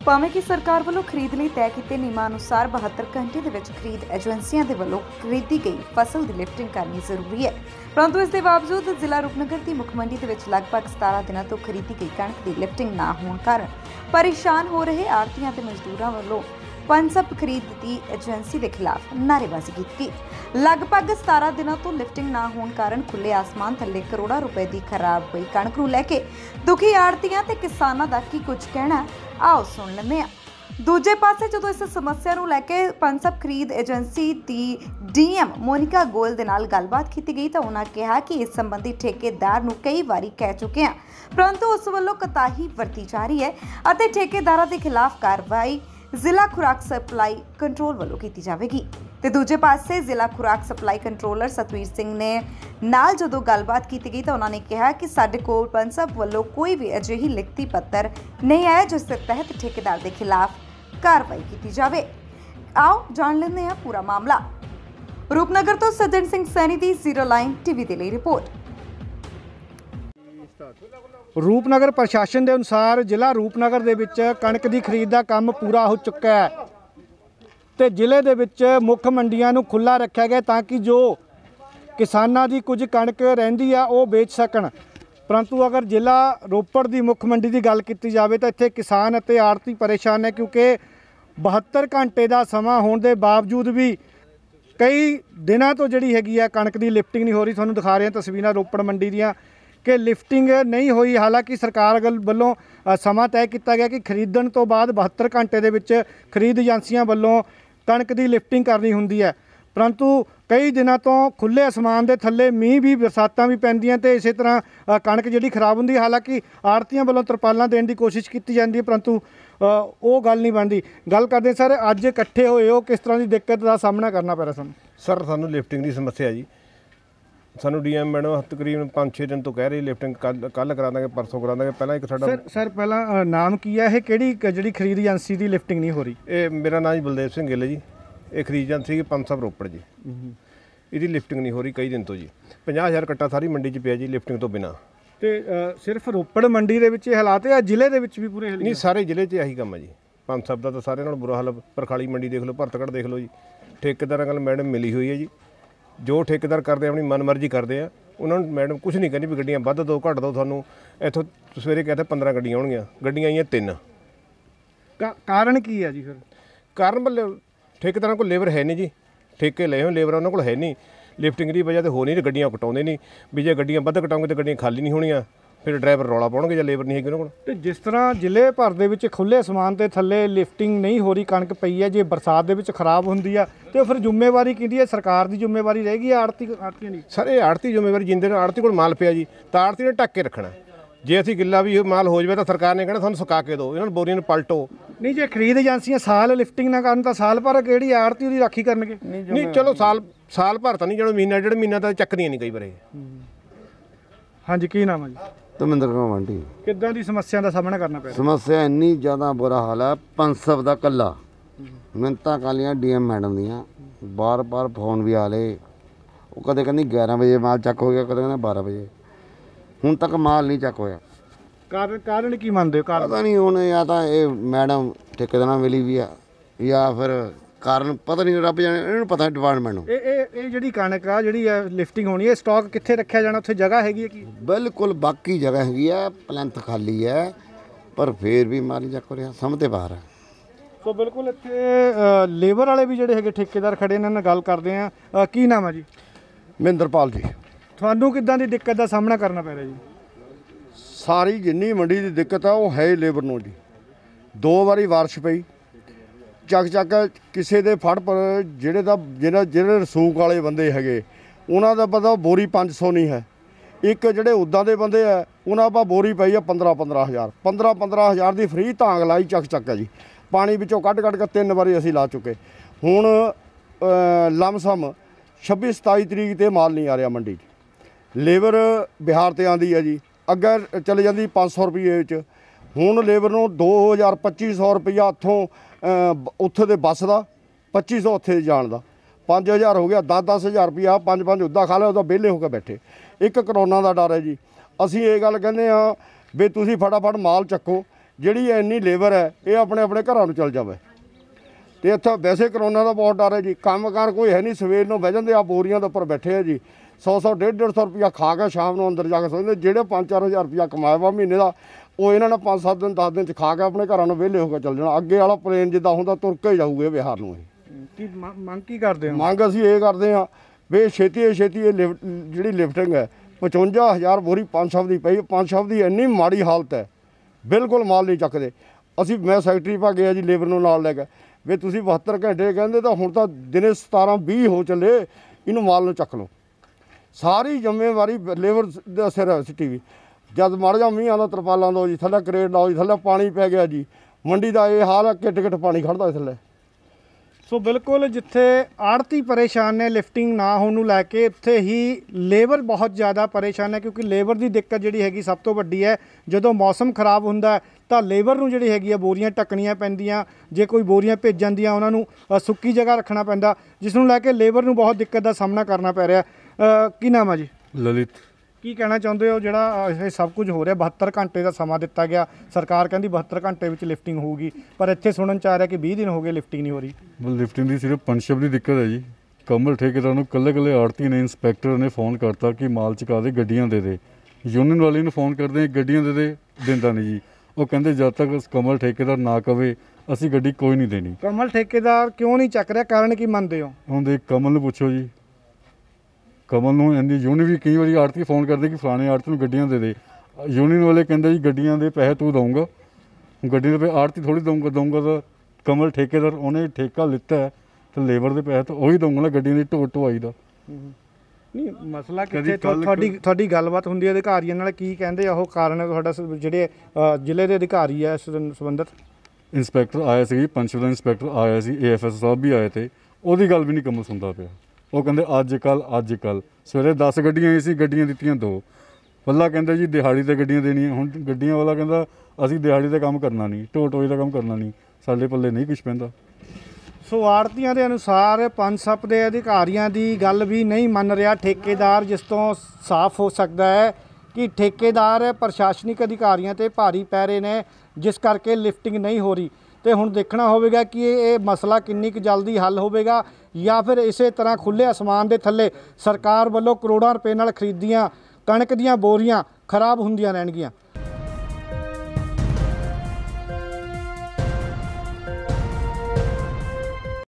ਭਾਵੇਂ ਕਿ ਸਰਕਾਰ ਵੱਲੋਂ ਖਰੀਦ ਲਈ ਤੈਅ ਕੀਤੇ ਨਿਯਮਾਂ ਅਨੁਸਾਰ 72 ਘੰਟੇ ਦੇ ਵਿੱਚ ਖਰੀਦ ਏਜੰਸੀਆਂ ਦੇ ਵੱਲੋਂ ਖਰੀਦੀ ਗਈ ਫਸਲ ਦੀ ਲਿਫਟਿੰਗ ਕਰਨੀ ਜ਼ਰੂਰੀ ਹੈ। ਪਰੰਤੂ ਇਸ ਦੇ ਬਾਵਜੂਦ ਜ਼ਿਲ੍ਹਾ ਰੂਪਨਗਰ ਦੀ ਮੁੱਖ ਮੰਡੀ ਦੇ ਵਿੱਚ ਲਗਭਗ 17 ਦਿਨਾਂ ਤੋਂ ਖਰੀਦੀ ਗਈ ਕਣਕ ਦੀ ਲਿਫਟਿੰਗ ਨਾ ਹੋਣ ਕਾਰਨ ਪਰੇਸ਼ਾਨ ਹੋ ਰਹੇ ਆੜ੍ਹਤੀਆਂ ਤੇ ਮਜ਼ਦੂਰਾਂ ਵੱਲੋਂ ਪੰਸਪ ਖਰੀਦ ਦੀ ਏਜੰਸੀ ਦੇ ਖਿਲਾਫ ਨਾਅਰੇਬਾਜ਼ੀ ਕੀਤੀ। ਲਗਭਗ 17 ਦਿਨਾਂ ਤੋਂ ਲਿਫਟਿੰਗ ਨਾ ਹੋਣ ਕਾਰਨ ਖੁੱਲੇ ਆਸਮਾਨ ਥੱਲੇ ਕਰੋੜਾਂ ਰੁਪਏ ਦੀ ਖਰਾਬ ਹੋਈ ਕਣਕ ਨੂੰ ਲੈ ਕੇ। ਦੁਖੀ ਆੜਤੀਆਂ ਤੇ ਕਿਸਾਨਾਂ ਦਾ ਕੀ ਕੁਝ ਕਹਿਣਾ, ਆਓ ਸੁਣ ਲੈਂਦੇ ਹਾਂ। ਦੂਜੇ ਪਾਸੇ ਜਦੋਂ ਇਸ ਸਮੱਸਿਆ ਨੂੰ ਲੈ ਕੇ ਪੰਸਪ ਖਰੀਦ ਏਜੰਸੀ ਦੀ ਡੀਐਮ ਮੋਨਿਕਾ ਗੋਲ ਦੇ ਨਾਲ ਗੱਲਬਾਤ ਕੀਤੀ ਗਈ ਤਾਂ ਉਹਨਾਂ ਕਿਹਾ ਕਿ ਇਸ ਸੰਬੰਧੀ ਠੇਕੇਦਾਰ ਨੂੰ ਕਈ ਵਾਰੀ ਕਹਿ ਚੁੱਕੇ ਹਾਂ, ਪਰੰਤੂ ਉਸ ਵੱਲੋਂ ਕਤਾਹੀ ਵਰਤੀ ਜਾ ਰਹੀ ਹੈ ਅਤੇ ਠੇਕੇਦਾਰਾਂ ਦੇ ਖਿਲਾਫ ਕਾਰਵਾਈ ਜ਼ਿਲ੍ਹਾ ਖੁਰਾਕ ਸਪਲਾਈ ਕੰਟਰੋਲ ਵੱਲੋਂ ਕੀਤੀ ਜਾਵੇਗੀ ਤੇ ਦੂਜੇ ਪਾਸੇ ਜ਼ਿਲ੍ਹਾ ਖੁਰਾਕ ਸਪਲਾਈ ਕੰਟਰੋਲਰ ਸਤਵੀਰ ਸਿੰਘ ਨੇ ਨਾਲ ਜਦੋਂ ਗੱਲਬਾਤ ਕੀਤੀ ਗਈ ਤਾਂ ਉਹਨਾਂ ਨੇ ਕਿਹਾ ਕਿ ਸਾਡੇ ਕੋਲ ਪੰਸਬ ਵੱਲੋਂ ਕੋਈ ਵੀ ਅਜਿਹੀ ਲਿਖਤੀ ਪੱਤਰ ਨਹੀਂ ਆਇਆ ਜਿਸ ਦੇ ਤਹਿਤ ਠੇਕੇਦਾਰ ਦੇ ਖਿਲਾਫ ਕਾਰਵਾਈ ਕੀਤੀ ਜਾਵੇ ਆਓ ਜਾਣ ਲੈਂਦੇ ਹਾਂ ਪੂਰਾ ਮਾਮਲਾ ਰੂਪਨਗਰ ਤੋਂ ਸੱਜਣ ਸਿੰਘ ਸੈਣੀ ਦੀ ਜ਼ੀਰੋ ਲਾਈਨ ਟੀਵੀ ਦੇ ਲਈ ਰਿਪੋਰਟ ਰੂਪਨਗਰ ਪ੍ਰਸ਼ਾਸਨ ਦੇ ਅਨੁਸਾਰ ਜ਼ਿਲ੍ਹਾ ਰੂਪਨਗਰ ਦੇ ਵਿੱਚ ਕਣਕ ਦੀ ਖਰੀਦ ਦਾ ਕੰਮ ਪੂਰਾ ਹੋ ਚੁੱਕਾ ਹੈ ਤੇ ਜ਼ਿਲ੍ਹੇ ਦੇ ਵਿੱਚ ਮੁੱਖ ਮੰਡੀਆਂ ਨੂੰ ਖੁੱਲਾ ਰੱਖਿਆ ਗਿਆ ਤਾਂ ਕਿ ਜੋ ਕਿਸਾਨਾਂ ਦੀ ਕੁਝ ਕਣਕ ਰਹਿੰਦੀ ਆ, ਉਹ ਵੇਚ ਸਕਣ। ਪਰੰਤੂ ਅਗਰ ਜ਼ਿਲ੍ਹਾ ਰੋਪੜ ਦੀ ਮੁੱਖ ਮੰਡੀ ਦੀ ਗੱਲ ਕੀਤੀ ਜਾਵੇ ਤਾਂ ਇੱਥੇ ਕਿਸਾਨ ਅਤੇ ਆੜਤੀ ਪਰੇਸ਼ਾਨ ਨੇ ਕਿਉਂਕਿ 72 ਘੰਟੇ ਦਾ ਸਮਾਂ ਹੋਣ ਦੇ ਬਾਵਜੂਦ ਵੀ ਕਈ ਦਿਨਾਂ ਤੋਂ ਜਿਹੜੀ ਹੈਗੀ ਆ ਕਣਕ ਦੀ ਲਿਫਟਿੰਗ ਨਹੀਂ ਹੋ ਰਹੀ। ਤੁਹਾਨੂੰ ਦਿਖਾ ਰਹੇ ਹਾਂ ਤਸਵੀਰਾਂ ਰੋਪੜ ਮੰਡੀ ਦੀਆਂ। ਕਿ ਲਿਫਟਿੰਗ ਨਹੀਂ ਹੋਈ। ਹਾਲਾਂਕਿ ਸਰਕਾਰ ਵੱਲ- ਵੱਲੋਂ ਸਮਾਂ ਤੈਅ ਕੀਤਾ ਗਿਆ ਕਿ ਖਰੀਦਣ ਤੋਂ ਬਾਅਦ 72 ਘੰਟੇ ਦੇ ਵਿੱਚ ਖਰੀਦ ਏਜੰਸੀਆਂ ਵੱਲੋਂ ਕਣਕ ਦੀ ਲਿਫਟਿੰਗ ਕਰਨੀ ਹੁੰਦੀ ਹੈ। ਪਰੰਤੂ ਕਈ ਦਿਨਾਂ ਤੋਂ ਖੁੱਲੇ ਅਸਮਾਨ ਦੇ ਥੱਲੇ ਮੀਂਹ ਵੀ, ਬਰਸਾਤਾਂ ਵੀ ਪੈਂਦੀਆਂ ਤੇ ਇਸੇ ਤਰ੍ਹਾਂ ਕਣਕ ਜਿਹੜੀ ਖਰਾਬ ਹੁੰਦੀ ਹਾਲਾਂਕਿ ਆੜਤੀਆਂ ਵੱਲੋਂ ਤਰਪਾਲਾਂ ਦੇਣ ਦੀ ਕੋਸ਼ਿਸ਼ ਕੀਤੀ ਜਾਂਦੀ ਹੈ, ਪਰੰਤੂ ਉਹ ਗੱਲ ਨਹੀਂ ਬਣਦੀ। ਗੱਲ ਕਰਦੇ ਸਰ, ਅੱਜ ਇਕੱਠੇ ਹੋਏ ਹੋ, ਕਿਸ ਤਰ੍ਹਾਂ ਦੀ ਦਿੱਕਤ ਦਾ ਸਾਹਮਣਾ ਕਰਨਾ ਪੈ ਰਿਹਾ ਸਾਨੂੰ? ਸਰ, ਸਾਨੂੰ ਲਿਫਟਿੰਗ ਦੀ ਸਮੱਸਿਆ ਜੀ। ਸਾਨੂੰ ਡੀਐਮ ਮੈਡਮ ਤਕਰੀਬਨ 5-6 ਦਿਨ ਤੋਂ ਕਹਿ ਰਹੀ ਲਿਫਟਿੰਗ ਕੱਲ ਕਰਾ ਦਾਂਗੇ ਪਰਸੋਂ ਕਰਾ ਦਾਂਗੇ। ਪਹਿਲਾਂ ਇੱਕ ਸਾਡਾ ਸਰ ਸਰ ਪਹਿਲਾਂ ਅ, ਨਾਮ ਕੀ ਹੈ? ਇਹ ਕਿਹੜੀ ਕ- ਜਿਹੜੀ ਖਰੀਦ ਏਜੰਸੀ ਦੀ ਲਿਫਟਿੰਗ ਨਹੀਂ ਹੋ ਰਹੀ? ਇਹ ਮੇਰਾ ਨਾਮ ਜੀ ਬਲਦੇਵ ਸਿੰਘ ਗਿੱਲ ਜੀ। ਇਹ ਖਰੀਦ ਏਜੰਸੀ ਸੌ ਰੋਪੜ ਜੀ। ਇਹਦੀ ਲਿਫਟਿੰਗ ਨਹੀਂ ਹੋ ਰਹੀ ਕਈ ਦਿਨ ਤੋਂ ਜੀ। 50000 ਕੱਟਾ ਸਾਰੀ ਮੰਡੀ 'ਚ ਪਿਆ ਜੀ ਲਿਫਟਿੰਗ ਤੋਂ ਬਿਨਾ। ਤੇ ਅ, ਸਿਰਫ ਰੋਪੜ ਮੰਡੀ ਦੇ ਵਿੱਚ ਇਹ ਹਾਲਾਤ ਹੈ ਜਾਂ ਜ਼ਿਲ੍ਹੇ ਦੇ ਵਿੱਚ ਵੀ ਪੂਰੇ ਹਾਲਾਤ? ਨਹੀਂ ਸਾਰੇ ਜ਼ਿਲ੍ਹੇ 'ਚ ਇਹੀ ਕੰਮ ਹੈ ਜੀ। ਪੰਜ ਸੌ ਦਾ ਤਾਂ ਸਾਰਿਆਂ ਨਾਲ ਬੁਰਾ ਹਾਲ ਪਰਖਾਲੀ ਮੰਡੀ ਦੇਖ ਲਓ ਭਰਤਗੜ ਦੇਖ ਲਓ ਜੀ। ਠੇਕੇਦਾਰਾਂ ਨਾਲ ਮੈਡਮ ਮਿਲੀ ਹੋਈ ਹੈ ਜੀ। ਜੋ ਠੇਕੇਦਾਰ ਕਰਦੇ ਆਪਣੀ ਮਨਮਰਜ਼ੀ ਕਰਦੇ ਆ ਉਹਨਾਂ ਨੂੰ ਮੈਡਮ ਕੁਝ ਨਹੀਂ ਕਹਿੰਦੀ ਵੀ ਗੱਡੀਆਂ ਵੱਧ ਦੋ ਘੱਟ ਦੋ ਤੁਹਾਨੂੰ। ਇੱਥੋਂ ਸਵੇਰੇ ਕਹਿੰਦੇ 15 ਗੱਡੀਆਂ ਆਉਣਗੀਆਂ। ਗੱਡੀਆਂ ਆਈਆਂ ਤਿੰਨ। ਕਾ- ਕਾਰਨ ਕੀ ਹੈ ਜੀ ਫਿਰ? ਕਾਰਨ ਬੱਲੇ ਠੇਕੇਦਾਰਾਂ ਕੋਲ ਲੇਬਰ ਹੈ ਨਹੀਂ ਜੀ। ਠੇਕੇ ਲਏ ਹੋਏ ਲੇਬਰ ਉਹਨਾਂ ਕੋਲ ਹੈ ਨਹੀਂ। ਲਿਫਟਿੰਗ ਦੀ ਵਜ੍ਹਾ ਤੇ ਹੋ ਨਹੀਂ ਰਹੀ ਗੱਡੀਆਂ ਕਟਾਉਂਦੇ ਨਹੀਂ। ਵੀ ਜੇ ਗੱਡੀਆਂ ਵੱਧ ਕਟਾਉਂਗੇ ਤੇ ਗੱਡੀਆਂ ਖਾਲੀ ਨਹੀਂ ਹੋਣੀਆਂ। ਫਿਰ ਡਰਾਈਵਰ ਰੌਲਾ ਪਾਉਣਗੇ ਜਾਂ ਲੇਬਰ ਨਹੀਂ ਹੈਗੀ ਉਹਨਾਂ ਕੋਲ? ਤੇ ਜਿਸ ਤਰ੍ਹਾਂ ਜ਼ਿਲ੍ਹੇ ਭਰ ਦੇ ਵਿੱਚ ਖੁੱਲੇ ਅਸਮਾਨ ਤੇ ਥੱਲੇ ਲਿਫਟਿੰਗ ਨਹੀਂ ਹੋ ਰਹੀ ਕਣਕ ਪਈ ਹੈ ਜੇ ਬਰਸਾਤ ਦੇ ਵਿੱਚ ਖਰਾਬ ਹੁੰਦੀ ਆ ਤੇ ਫਿਰ ਜ਼ਿੰਮੇਵਾਰੀ ਕਿਹਦੀ ਹੈ? ਸਰਕਾਰ ਦੀ ਜ਼ਿੰਮੇਵਾਰੀ ਰਹੇਗੀ ਆੜਤੀ ਆੜਤੀਆਂ ਦੀ? ਸਰ ਇਹ ਆੜਤੀ ਜ਼ਿੰਮੇਵਾਰੀ ਜਿੰਦੇ ਨਾਲ ਆੜਤੀ ਕੋਲ ਮਾਲ ਪਿਆ ਜੀ ਤਾਂ ਆੜਤੀ ਨੇ ਢੱਕ ਕੇ ਰੱਖਣਾ। ਜੇ ਅਸੀਂ ਗਿੱਲਾ ਵੀ ਮਾਲ ਹੋ ਜਾਵੇ ਤਾਂ ਸਰਕਾਰ ਨੇ ਕਹਿਣਾ ਤੁਹਾਨੂੰ ਸੁਕਾ ਕੇ ਦਿਓ ਇਹਨਾਂ ਨੂੰ ਬੋਰੀਆਂ ਨੂੰ ਪਲਟੋ। ਨਹੀਂ ਜੇ ਖਰੀਦ ਏਜੰਸੀਆਂ ਸਾਲ ਲਿਫਟਿੰਗ ਨਾ ਕਰਨ ਤਾਂ ਸਾਲ ਭਰ ਕਿਹੜੀ ਆੜਤੀ ਉਹਦੀ ਰਾਖੀ ਕਰਨਗੇ? ਨਹੀਂ ਚਲੋ ਸਾਲ ਸਾਲ ਭਰ ਤਾਂ ਨਹੀਂ ਜਦੋਂ ਮਹੀਨਾ ਡੇਢ ਮਹੀਨਾ ਤਾਂ ਚੱਕਦੀਆਂ ਨਹੀਂ ਕਈ ਵਾਰ ਹਾਂਜੀ ਕੀ ਨਾਮ ਹੈ ਜੀ? ਧਰਮਿੰਦਰ ਕੌਰ ਮੰਡੀ ਕਿੱਦਾਂ ਦੀ ਸਮੱਸਿਆ ਦਾ ਸਾਹਮਣਾ ਕਰਨਾ ਪੈ ਰਿਹਾ? ਸਮੱਸਿਆ ਇੰਨੀ ਜ਼ਿਆਦਾ ਬੁਰਾ ਹਾਲ ਹੈ ਪੰਸਬ ਦਾ ਕੱਲਾ। ਮਿੰਤਾਂ ਕਾਲੀਆਂ ਡੀਐਮ ਮੈਡਮ ਦੀਆਂ। ਬਾਰ-ਬਾਰ ਫੋਨ ਵੀ ਆ ਲਏ ਉਹ ਕਦੇ ਕਹਿੰਦੀ 11 ਵਜੇ ਮਾਲ ਚੱਕ ਹੋ ਗਿਆ ਕਦੇ ਕਹਿੰਦਾ 12 ਵਜੇ। ਹੁਣ ਤੱਕ ਮਾਲ ਨਹੀਂ ਚੱਕ ਹੋਇਆ। ਕਾਰਨ ਕਾਰਨ ਕੀ ਮੰਨਦੇ ਹੋ? ਕਾਰਨ ਪਤਾ ਨਹੀਂ ਹੁਣ ਜਾਂ ਤਾਂ ਇਹ ਮੈਡਮ ਠੇਕੇਦਾਰਾਂ ਮਿਲੀ ਵੀ ਆ ਜਾਂ ਫਿਰ ਕਾਰਨ ਪਤਾ ਨਹੀਂ ਰੱਬ ਜਾਣੇ ਇਹਨਾਂ ਨੂੰ ਪਤਾ ਡਿਪਾਰਟਮੈਂਟ ਨੂੰ। ਇਹ ਇਹ ਇਹ ਜਿਹੜੀ ਕਣਕ ਆ ਜਿਹੜੀ ਹੈ ਲਿਫਟਿੰਗ ਹੋਣੀ ਹੈ ਸਟਾਕ ਕਿੱਥੇ ਰੱਖਿਆ ਜਾਣਾ? ਉੱਥੇ ਜਗ੍ਹਾ ਹੈਗੀ ਹੈ ਕੀ? ਬਿਲਕੁਲ ਬਾਕੀ ਜਗ੍ਹਾ ਹੈਗੀ ਆ ਪਲੈਂਥ ਖਾਲੀ ਹੈ ਪਰ ਫੇਰ ਵੀ ਮਾਲ ਚੱਕ ਰਿਹਾ ਸਮਝ ਤੇ ਬਾਹਰ ਹੈ ਸੋ ਬਿਲਕੁਲ ਇੱਥੇ ਲੇਬਰ ਵਾਲੇ ਵੀ ਜਿਹੜੇ ਹੈਗੇ ਠੇਕੇਦਾਰ ਖੜੇ ਨੇ ਇਹਨਾਂ ਨਾਲ ਗੱਲ ਕਰਦੇ ਆ। ਕੀ ਨਾਮ ਹੈ ਜੀ? ਮਹਿੰਦਰਪਾਲ ਜੀ। ਤੁਹਾਨੂੰ ਕਿੱਦਾਂ ਦੀ ਦਿੱਕਤ ਦਾ ਸਾਹਮਣਾ ਕਰਨਾ ਪੈ ਰਿਹਾ ਜੀ? ਸਾਰੀ ਜਿੰਨੀ ਮੰਡੀ ਦੀ ਦਿੱਕਤ ਆ ਉਹ ਹੈ ਲੇਬਰ ਨੂੰ ਜੀ। ਦੋ ਵਾਰੀ ਬਾਰਿਸ਼ ਪਈ ਚੱਕ ਚੱਕ ਕਿਸੇ ਦੇ ਫੜ ਪਰ ਜਿਹੜੇ ਦਾ ਜਿਹੜਾ ਜਿਹੜੇ ਰਸੂਕ ਵਾਲੇ ਬੰਦੇ ਹੈਗੇ, ਉਹਨਾਂ ਦਾ ਪਤਾ ਬੋਰੀ 500 ਨਹੀਂ ਹੈ। ਇੱਕ ਜਿਹੜੇ ਉਦਾਂ ਦੇ ਬੰਦੇ ਆ, ਉਹਨਾਂ ਪਾ ਬੋਰੀ ਪਈ ਆ 15 15000 15 15000 ਦੀ ਫ੍ਰੀ ਧਾਂਗ ਲਾਈ ਚੱਕ ਚੱਕ ਹੈ ਜੀ। ਪਾਣੀ ਵਿੱਚੋਂ ਕੱਢ ਕੱਢ ਕੇ ਤਿੰਨ ਵਾਰੀ ਅਸੀਂ ਲਾ ਚੁੱਕੇ। ਹੁਣ ਲਮਸਮ 26 27 ਤਰੀਕ ਤੇ ਮਾਲ ਨਹੀਂ ਆ ਰਿਹਾ ਮੰਡੀ 'ਚ। ਲੇਬਰ ਬਿਹਾਰ ਤੇ ਆਂਦੀ ਹੈ ਜੀ। ਅੱਗੇ ਚਲੇ ਜਾਂਦੀ 500 ਰੁਪਏ ਵਿੱਚ। ਹੁਣ ਲੇਬਰ ਨੂੰ 2000 2500 ਰੁਪਇਆ ਉੱਥੋਂ ਅਹ, ਬ- ਉੱਥੇ ਦੇ ਬੱਸ ਦਾ 2500 ਉੱਥੇ ਜਾਣ ਦਾ। 5000 ਹੋ ਗਿਆ 10-10000 ਰੁਪਇਆ ਪੰਜ ਪੰਜ ਉੱਦਾਂ ਖਾ ਲਿਆ ਉਹਦਾ ਵਿਹਲੇ ਹੋ ਕੇ ਬੈਠੇ। ਇੱਕ ਕਰੋਨਾ ਦਾ ਡਰ ਹੈ ਜੀ। ਅਸੀਂ ਇਹ ਗੱਲ ਕਹਿੰਦੇ ਆ ਵੀ ਤੁਸੀਂ ਫਟਾਫਟ ਮਾਲ ਚੱਕੋ ਜਿਹੜੀ ਇੰਨੀ ਲੇਬਰ ਹੈ ਇਹ ਆਪਣੇ ਆਪਣੇ ਘਰਾਂ ਨੂੰ ਚਲ ਜਾਵੇ। ਤੇ ਇੱਥੇ ਵੈਸੇ ਕਰੋਨਾ ਦਾ ਬਹੁਤ ਡਰ ਹੈ ਜੀ। ਕੰਮਕਾਰ ਕੋਈ ਹੈ ਨਹੀਂ ਸਵੇਰ ਨੂੰ ਬਹਿ ਜਾਂਦੇ ਆ ਬੋਰੀਆਂ ਦੇ ਉੱਪਰ ਬੈਠੇ ਆ ਜੀ। 100 100 150 150 ਰੁਪਇਆ ਖਾ ਕੇ ਸ਼ਾਮ ਨੂੰ ਅੰਦਰ ਜਾ ਕੇ ਸੌਂਦੇ ਜਿਹੜੇ 5-4000 ਰੁਪਇਆ ਕਮਾਇਆ ਵਾ ਮਹੀਨੇ ਦਾ ਉਹ ਇਹਨਾਂ ਨੇ 5-7 ਦਿਨ 10 ਦਿਨ ਚ ਖਾ ਕੇ ਆਪਣੇ ਘਰਾਂ ਨੂੰ ਵਿਹਲੇ ਹੋ ਕੇ ਚੱਲ ਜਾਣਾ। ਅੱਗੇ ਵਾਲਾ ਪਲੇਨ ਜਿੱਦਾਂ ਹੁੰਦਾ ਤੁਰ ਕੇ ਜਾਊਗੇ ਬਿਹਾਰ ਨੂੰ ਇਹ। ਕੀ ਮੰਗ ਕੀ ਕਰਦੇ ਹੋ? ਮੰਗ ਅਸੀਂ ਇਹ ਕਰਦੇ ਹਾਂ ਵੀ ਛੇਤੀ ਛੇਤੀ ਇਹ ਜਿਹੜੀ ਲਿਫਟਿੰਗ ਹੈ 55000 ਬੋਰੀ ਪੰਜ ਸੌ ਦੀ ਪਈ ਪੰਜ ਸੌ ਦੀ ਇੰਨੀ ਮਾੜੀ ਹਾਲਤ ਹੈ ਬਿਲਕੁਲ ਮਾਲ ਨਹੀਂ ਚੱਕਦੇ। ਅਸੀਂ ਮੈਂ ਸੈਕਟਰੀ ਪਾ ਗਿਆ ਜੀ ਲੇਬਰ ਨੂੰ ਨਾਲ ਲੈ ਕੇ। ਵੀ ਤੁਸੀਂ 72 ਘੰਟੇ ਕਹਿੰਦੇ ਤਾਂ ਹੁਣ ਤਾਂ ਦਿਨੇ 17 20 ਹੋ ਚੱਲੇ ਇਹਨੂੰ ਮਾਲ ਨੂੰ ਚੱਕ ਲਓ। ਸਾਰੀ ਜ਼ਿੰਮੇਵਾਰੀ ਲੇਬਰ ਦਾ ਸਿਰ ਹੈ ਸਿੱਟੀ ਵੀ। ਜਦ ਮੜ ਜਾ ਮੀਂਹ ਆਉਂਦਾ ਤਰਪਾਲਾਂ ਦੋ ਜੀ ਥੱਲੇ ਕਰੇਟ ਲਾਓ ਜੀ ਥੱਲੇ ਪਾਣੀ ਪੈ ਗਿਆ ਜੀ। ਮੰਡੀ ਦਾ ਇਹ ਹਾਲ ਹੈ ਕਿੱਟ ਕਿੱਟ ਪਾਣੀ ਖੜਦਾ ਥੱਲੇ। ਸੋ ਬਿਲਕੁਲ ਜਿੱਥੇ ਆੜਤੀ ਪਰੇਸ਼ਾਨ ਨੇ ਲਿਫਟਿੰਗ ਨਾ ਹੋਣ ਨੂੰ ਲੈ ਕੇ ਇੱਥੇ ਹੀ ਲੇਬਰ ਬਹੁਤ ਜ਼ਿਆਦਾ ਪਰੇਸ਼ਾਨ ਹੈ ਕਿਉਂਕਿ ਲੇਬਰ ਦੀ ਦਿੱਕਤ ਜਿਹੜੀ ਹੈਗੀ ਸਭ ਤੋਂ ਵੱਡੀ ਹੈ। ਜਦੋਂ ਮੌਸਮ ਖਰਾਬ ਹੁੰਦਾ ਤਾਂ ਲੇਬਰ ਨੂੰ ਜਿਹੜੀ ਹੈਗੀ ਆ ਬੋਰੀਆਂ ਟੱਕਣੀਆਂ ਪੈਂਦੀਆਂ। ਜੇ ਕੋਈ ਬੋਰੀਆਂ ਭੇਜਣ ਦੀਆਂ ਉਹਨਾਂ ਨੂੰ ਸੁੱਕੀ ਜਗ੍ਹਾ ਰੱਖਣਾ ਪੈਂਦਾ। ਜਿਸ ਨੂੰ ਲੈ ਕੇ ਲੇਬਰ ਨੂੰ ਬਹੁਤ ਦਿੱਕਤ ਦਾ ਸਾਹਮਣਾ ਕਰਨਾ ਪੈ ਰਿਹਾ। ਕੀ ਨਾਮ ਹੈ ਜੀ? ਲਲਿਤ। ਕੀ ਕਹਿਣਾ ਚਾਹੁੰਦੇ ਹੋ? ਜਿਹੜਾ ਇਹ ਸਭ ਕੁਝ ਹੋ ਰਿਹਾ 72 ਘੰਟੇ ਦਾ ਸਮਾਂ ਦਿੱਤਾ ਗਿਆ। ਸਰਕਾਰ ਕਹਿੰਦੀ 72 ਘੰਟੇ ਵਿੱਚ ਲਿਫਟਿੰਗ ਹੋਊਗੀ ਪਰ ਇੱਥੇ ਸੁਣਨ ਚ ਆ ਰਿਹਾ ਕਿ 20 ਦਿਨ ਹੋ ਗਏ ਲਿਫਟਿੰਗ ਨਹੀਂ ਹੋ ਰਹੀ। ਲਿਫਟਿੰਗ ਦੀ ਸਿਰਫ ਪੰਸ਼ਪ ਦੀ ਦਿੱਕਤ ਹੈ ਜੀ। ਕਮਲ ਠੇਕੇਦਾਰ ਨੂੰ ਕੱਲੇ ਕੱਲੇ ਆੜਤੀ ਨੇ ਇੰਸਪੈਕਟਰ ਨੇ ਫੋਨ ਕਰਤਾ ਕਿ ਮਾਲ ਚੁਕਾ ਦੇ ਗੱਡੀਆਂ ਦੇ ਦੇ। ਯੂਨੀਅਨ ਵਾਲੇ ਨੂੰ ਫੋਨ ਕਰਦੇ ਗੱਡੀਆਂ ਦੇ ਦੇ ਦਿੰਦਾ ਨਹੀਂ ਜੀ। ਉਹ ਕਹਿੰਦੇ ਜਦ ਤੱਕ ਕਮਲ ਠੇਕੇਦਾਰ ਨਾ ਕਵੇ ਅਸੀਂ ਗੱਡੀ ਕੋਈ ਨਹੀਂ ਦੇਣੀ। ਕਮਲ ਠੇਕੇਦਾਰ ਕਿਉਂ ਨਹੀਂ ਚੱਕ ਰਿਹਾ? ਕਾਰਨ ਕੀ ਮੰਨਦੇ ਹੋ? ਹੁਣ ਦੇ ਕਮਲ ਨੂੰ ਪੁੱਛੋ ਜੀ। ਕਮਲ ਨੂੰ ਇੰਨੀ ਯੂਨੀਅਨ ਵੀ ਕਈ ਵਾਰੀ ਆੜਤੀ ਫੋਨ ਕਰਦੇ ਕਿ ਫਲਾਣੇ ਆੜਤੀ ਨੂੰ ਗੱਡੀਆਂ ਦੇ ਦੇ। ਯੂਨੀਅਨ ਵਾਲੇ ਕਹਿੰਦੇ ਜੀ ਗੱਡੀਆਂ ਦੇ ਪੈਸੇ ਤੂੰ ਦਊਂਗਾ। ਗੱਡੀ ਦੇ ਪੈਸੇ ਆੜਤੀ ਥੋੜੀ ਦਊਂਗਾ ਦਊਂਗਾ ਤਾਂ ਕਮਲ ਠੇਕੇਦਾਰ ਉਹਨੇ ਠੇਕਾ ਲਿੱਤਾ ਤੇ ਲੇਬਰ ਦੇ ਪੈਸੇ ਤਾਂ ਉਹੀ ਦਊਂਗਾ ਨਾ ਗੱਡੀਆਂ ਦੀ ਢੋ ਢੋਆਈ ਦਾ। ਨਹੀਂ ਮਸਲਾ ਕਿੱਥੇ? ਤੁਹਾਡੀ ਤੁਹਾਡੀ ਗੱਲਬਾਤ ਹੁੰਦੀ ਹੈ ਅਧਿਕਾਰੀਆਂ ਨਾਲ ਕੀ ਕਹਿੰਦੇ ਆ? ਉਹ ਕਾਰਨ ਤੁਹਾਡਾ ਜਿਹੜੇ ਜ਼ਿਲ੍ਹੇ ਦੇ ਅਧਿਕਾਰੀ ਆ ਸੰਬੰਧਿਤ? ਇੰਸਪੈਕਟਰ ਆਇਆ ਸੀ ਪੰਚਵ ਦਾ ਇੰਸਪੈਕਟਰ ਆਇਆ ਸੀ ਏਐਫਐਸ ਸਾਹਿਬ ਵੀ ਆਏ ਤੇ। ਉਹਦੀ ਗੱਲ ਵੀ ਨਹੀਂ ਕਮਲ ਸੁਣਦਾ ਪਿਆ। ਉਹ ਕਹਿੰਦੇ ਅੱਜ ਕੱਲ ਅੱਜ ਕੱਲ ਸਵੇਰੇ 10 ਗੱਡੀਆਂ ਆਈ ਸੀ, ਗੱਡੀਆਂ ਦਿੱਤੀਆਂ ਦੋ। ਪੱਲਾ ਕਹਿੰਦਾ ਜੀ ਦਿਹਾੜੀ ਤੇ ਗੱਡੀਆਂ ਦੇਣੀਆਂ। ਹੁਣ ਗੱਡੀਆਂ ਵਾਲਾ ਕਹਿੰਦਾ ਅਸੀਂ ਦਿਹਾੜੀ ਤੇ ਕੰਮ ਕਰਨਾ ਨਹੀਂ ਢੋ ਢੋਈ ਦਾ ਕੰਮ ਕਰਨਾ ਨਹੀਂ। ਸਾਡੇ ਪੱਲੇ ਨਹੀਂ ਕੁਝ ਪੈਂਦਾ। ਸੋ ਆੜਤੀਆਂ ਦੇ ਅਨੁਸਾਰ ਪੰਜ ਸੱਪ ਦੇ ਅਧਿਕਾਰੀਆਂ ਦੀ ਗੱਲ ਵੀ ਨਹੀਂ ਮੰਨ ਰਿਹਾ। ਠੇਕੇਦਾਰ ਜਿਸ ਤੋਂ ਸਾਫ਼ ਹੋ ਸਕਦਾ ਹੈ ਕਿ ਠੇਕੇਦਾਰ ਪ੍ਰਸ਼ਾਸਨਿਕ ਅਧਿਕਾਰੀਆਂ ਤੇ ਭਾਰੀ ਪੈ ਰਹੇ ਨੇ, ਜਿਸ ਕਰਕੇ ਲਿਫਟਿੰਗ ਨਹੀਂ ਹੋ ਰਹੀ। ਤੇ ਹੁਣ ਦੇਖਣਾ ਹੋਵੇਗਾ ਕਿ ਇਹ ਮਸਲਾ ਕਿੰਨੀ ਕੁ ਜਲਦੀ ਹੱਲ ਹੋਵੇਗਾ ਜਾਂ ਫਿਰ ਇਸੇ ਤਰ੍ਹਾਂ ਖੁੱਲੇ ਅਸਮਾਨ ਦੇ ਥੱਲੇ ਸਰਕਾਰ ਵੱਲੋਂ ਕਰੋੜਾਂ ਰੁਪਏ ਨਾਲ ਖਰੀਦੀਆਂ, ਕਣਕ ਦੀਆਂ ਬੋਰੀਆਂ ਖਰਾਬ ਹੁੰਦੀਆਂ ਰਹਿਣਗੀਆਂ।